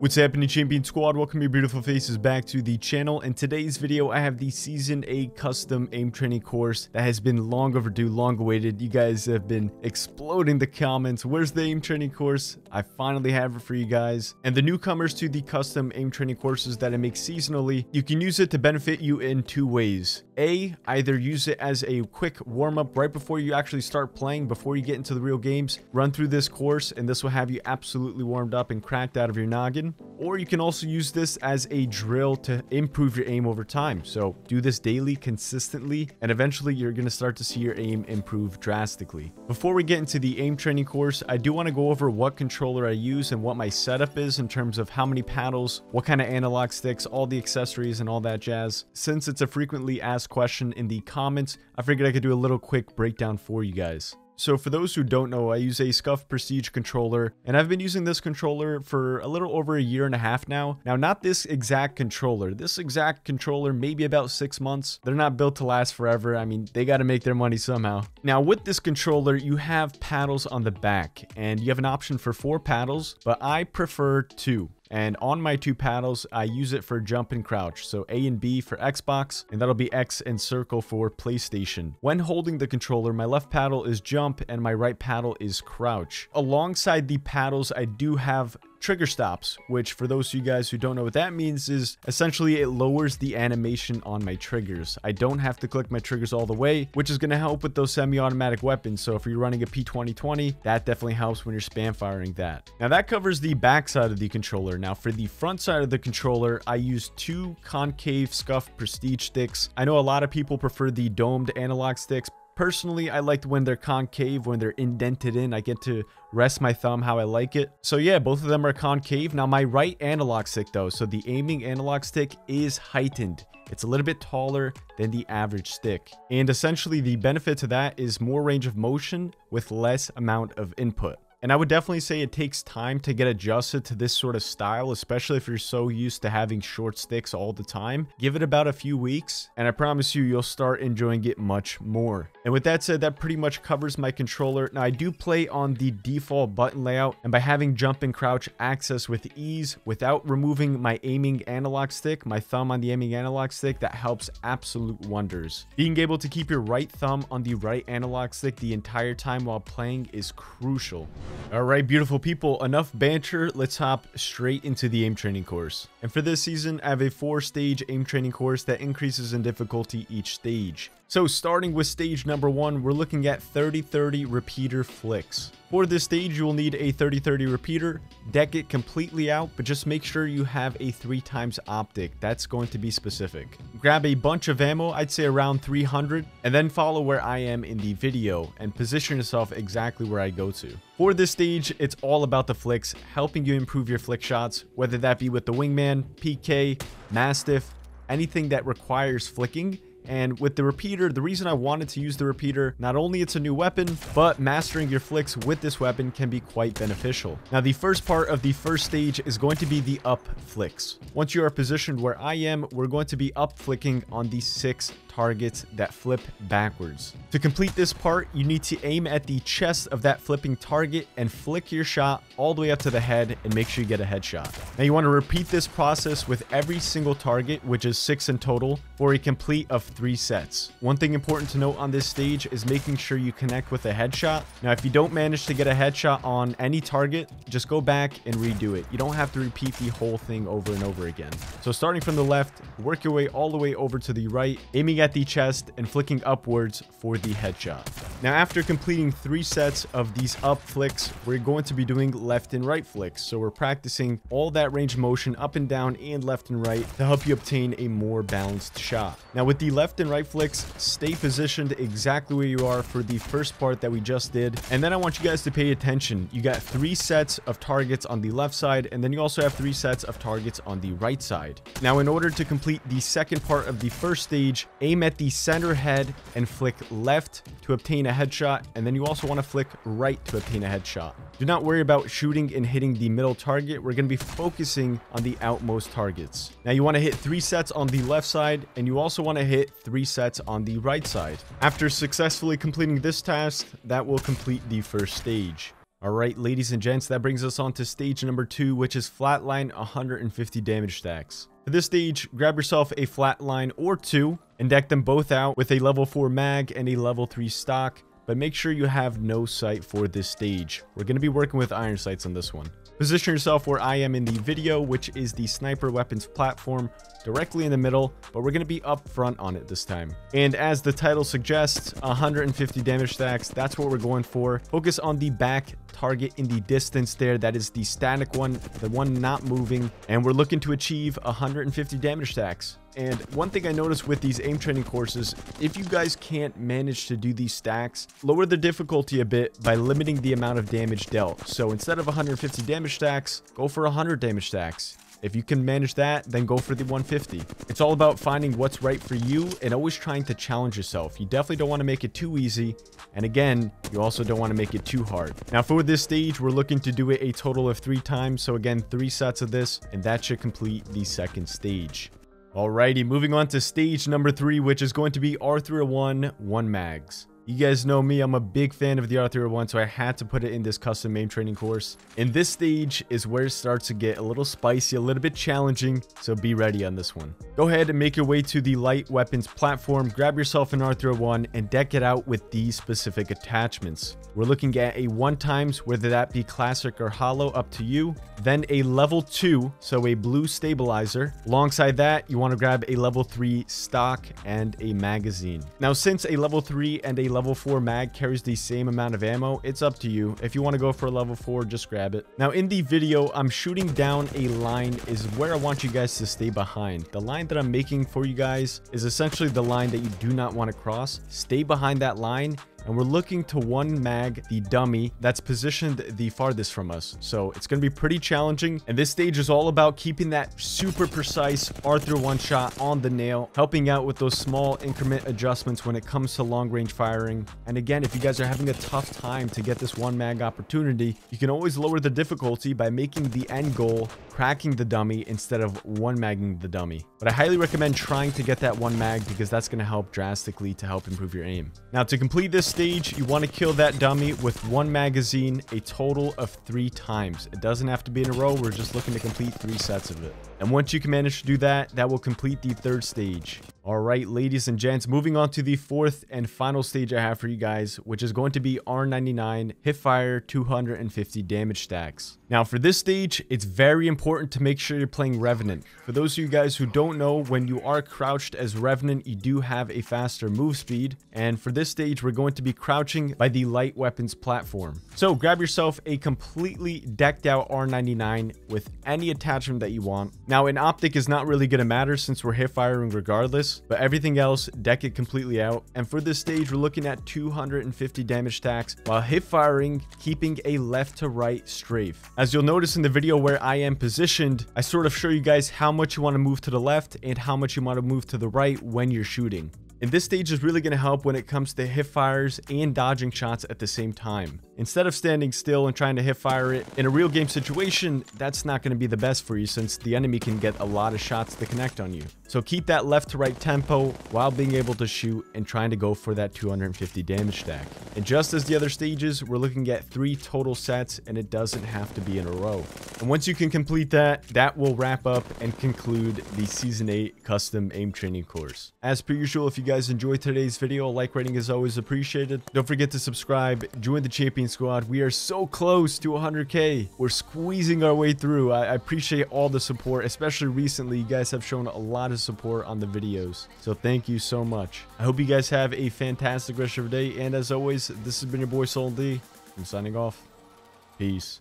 What's happening champion squad? Welcome your beautiful faces back to the channel. In today's video i have the season 8 custom aim training course that has been long overdue long awaited. You guys have been exploding the comments. Where's the aim training course? I finally have it for you guys. And the newcomers to the custom aim training courses that i make seasonally you can use it to benefit you in two ways. A either use it as a quick warm-up right before you actually start playing before you get into the real games. Run through this course and this will have you absolutely warmed up and cracked out of your noggin or you can also use this as a drill to improve your aim over time. So do this daily, consistently, and eventually you're going to start to see your aim improve drastically. Before we get into the aim training course, I do want to go over what controller I use and what my setup is in terms of how many paddles, what kind of analog sticks, all the accessories, and all that jazz. Since it's a frequently asked question in the comments, I figured I could do a little quick breakdown for you guys. So for those who don't know, I use a SCUF Prestige controller, and I've been using this controller for a little over a year and a half now. Now, not this exact controller. This exact controller, maybe about six months. They're not built to last forever. I mean, they got to make their money somehow. Now, with this controller, you have paddles on the back, and you have an option for four paddles, but I prefer two. And on my two paddles, I use it for jump and crouch. So A and B for Xbox, and that'll be X and circle for PlayStation. When holding the controller, my left paddle is jump and my right paddle is crouch. Alongside the paddles, I do have trigger stops, which for those of you guys who don't know what that means is essentially it lowers the animation on my triggers. I don't have to click my triggers all the way, which is going to help with those semi-automatic weapons. So if you're running a P2020, that definitely helps when you're spam firing that. Now that covers the back side of the controller. Now for the front side of the controller, I use two concave SCUF Prestige sticks. I know a lot of people prefer the domed analog sticks, Personally, I liked when they're concave, when they're indented in. I get to rest my thumb how I like it. So yeah, both of them are concave. Now my right analog stick though, so the aiming analog stick is heightened. It's a little bit taller than the average stick. And essentially the benefit to that is more range of motion with less amount of input. And I would definitely say it takes time to get adjusted to this sort of style, especially if you're so used to having short sticks all the time. Give it about a few weeks, and I promise you, you'll start enjoying it much more. And with that said, that pretty much covers my controller. Now, I do play on the default button layout, and by having jump and crouch access with ease without removing my aiming analog stick, my thumb on the aiming analog stick, that helps absolute wonders. Being able to keep your right thumb on the right analog stick the entire time while playing is crucial. All right, beautiful people, enough banter. Let's hop straight into the aim training course. And for this season, I have a four stage aim training course that increases in difficulty each stage. So starting with stage number one, we're looking at 30-30 repeater flicks. For this stage, you will need a 30-30 repeater, deck it completely out, but just make sure you have a 3 times optic. That's going to be specific. Grab a bunch of ammo, I'd say around 300, and then follow where I am in the video and position yourself exactly where I go to. For this stage, it's all about the flicks, helping you improve your flick shots, whether that be with the Wingman, PK, Mastiff, anything that requires flicking and with the repeater, the reason I wanted to use the repeater, not only it's a new weapon, but mastering your flicks with this weapon can be quite beneficial. Now, the first part of the first stage is going to be the up flicks. Once you are positioned where I am, we're going to be up flicking on the six targets that flip backwards. To complete this part, you need to aim at the chest of that flipping target and flick your shot all the way up to the head and make sure you get a headshot. Now you want to repeat this process with every single target, which is six in total, for a complete of three sets. One thing important to note on this stage is making sure you connect with a headshot. Now if you don't manage to get a headshot on any target, just go back and redo it. You don't have to repeat the whole thing over and over again. So starting from the left, work your way all the way over to the right, aiming at at the chest and flicking upwards for the headshot. Now after completing three sets of these up flicks, we're going to be doing left and right flicks. So we're practicing all that range motion up and down and left and right to help you obtain a more balanced shot. Now with the left and right flicks, stay positioned exactly where you are for the first part that we just did. And then I want you guys to pay attention. You got three sets of targets on the left side, and then you also have three sets of targets on the right side. Now in order to complete the second part of the first stage, aim aim at the center head and flick left to obtain a headshot, and then you also want to flick right to obtain a headshot. Do not worry about shooting and hitting the middle target. We're going to be focusing on the outmost targets. Now you want to hit three sets on the left side, and you also want to hit three sets on the right side. After successfully completing this task, that will complete the first stage. All right, ladies and gents, that brings us on to stage number two, which is flatline 150 damage stacks. For this stage, grab yourself a flatline or two and deck them both out with a level 4 mag and a level 3 stock, but make sure you have no sight for this stage. We're going to be working with iron sights on this one. Position yourself where I am in the video, which is the sniper weapons platform directly in the middle, but we're going to be up front on it this time. And as the title suggests, 150 damage stacks, that's what we're going for. Focus on the back target in the distance there. That is the static one, the one not moving. And we're looking to achieve 150 damage stacks. And one thing I noticed with these aim training courses, if you guys can't manage to do these stacks, lower the difficulty a bit by limiting the amount of damage dealt. So instead of 150 damage stacks, go for 100 damage stacks. If you can manage that, then go for the 150. It's all about finding what's right for you and always trying to challenge yourself. You definitely don't want to make it too easy. And again, you also don't want to make it too hard. Now for this stage, we're looking to do it a total of three times. So again, three sets of this, and that should complete the second stage. Alrighty, moving on to stage number three, which is going to be R301 1 mags. You guys know me, I'm a big fan of the R301, so I had to put it in this custom aim training course. And this stage is where it starts to get a little spicy, a little bit challenging, so be ready on this one. Go ahead and make your way to the light weapons platform, grab yourself an R301, and deck it out with these specific attachments. We're looking at a 1 times, whether that be classic or hollow, up to you. Then a level 2, so a blue stabilizer. Alongside that, you want to grab a level 3 stock and a magazine. Now, since a level 3 and a level 4 mag carries the same amount of ammo, it's up to you. If you want to go for a level 4, just grab it. Now, in the video, I'm shooting down a line is where I want you guys to stay behind. The line that I'm making for you guys is essentially the line that you do not want to cross. Stay behind that line and we're looking to one mag the dummy that's positioned the farthest from us. So it's going to be pretty challenging. And this stage is all about keeping that super precise R301 shot on the nail, helping out with those small increment adjustments when it comes to long range firing. And again, if you guys are having a tough time to get this one mag opportunity, you can always lower the difficulty by making the end goal cracking the dummy instead of one magging the dummy. But I highly recommend trying to get that one mag because that's going to help drastically to help improve your aim. Now to complete this stage, you want to kill that dummy with one magazine a total of three times. It doesn't have to be in a row. We're just looking to complete three sets of it. And once you can manage to do that, that will complete the third stage. All right, ladies and gents, moving on to the fourth and final stage I have for you guys, which is going to be R99 Hipfire 250 damage stacks. Now for this stage, it's very important to make sure you're playing Revenant. For those of you guys who don't know, when you are crouched as Revenant, you do have a faster move speed. And for this stage, we're going to be crouching by the light weapons platform. So grab yourself a completely decked out R99 with any attachment that you want. Now an optic is not really going to matter since we're hip firing regardless but everything else, deck it completely out. And for this stage, we're looking at 250 damage stacks while hip firing, keeping a left to right strafe. As you'll notice in the video where I am positioned, I sort of show you guys how much you want to move to the left and how much you want to move to the right when you're shooting. And this stage is really going to help when it comes to hip fires and dodging shots at the same time. Instead of standing still and trying to hip fire it, in a real game situation, that's not going to be the best for you since the enemy can get a lot of shots to connect on you. So keep that left to right tempo while being able to shoot and trying to go for that 250 damage stack. And just as the other stages, we're looking at three total sets and it doesn't have to be in a row. And once you can complete that, that will wrap up and conclude the Season 8 Custom Aim Training course. As per usual, if you guys enjoyed today's video, like rating is always appreciated. Don't forget to subscribe, join the Champion Squad. We are so close to 100k. We're squeezing our way through. I, I appreciate all the support, especially recently. You guys have shown a lot of support on the videos. So thank you so much. I hope you guys have a fantastic rest of your day. And as always, this has been your boy Soul D. I'm signing off. Peace.